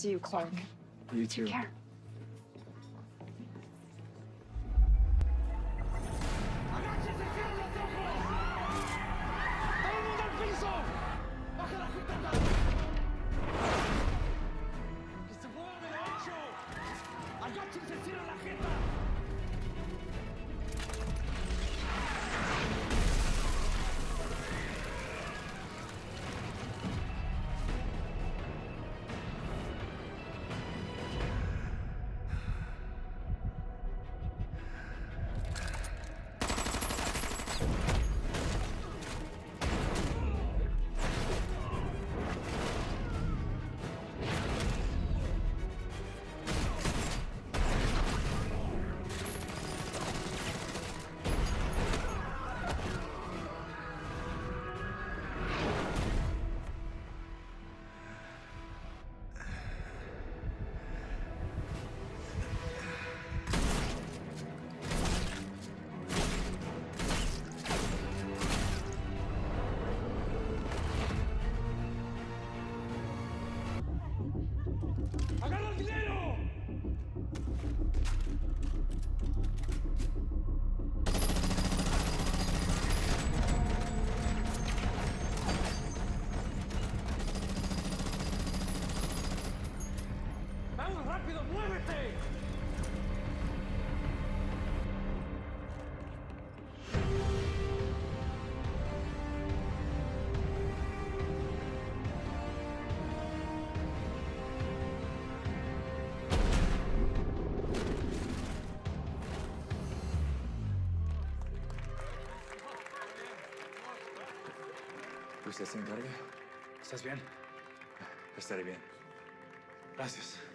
see you, Clark. You too. Take care. ¡Vamos rápido, muévete! ¿Usted se encarga? ¿Estás bien? Estaré bien. Gracias.